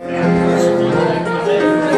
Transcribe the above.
すみません。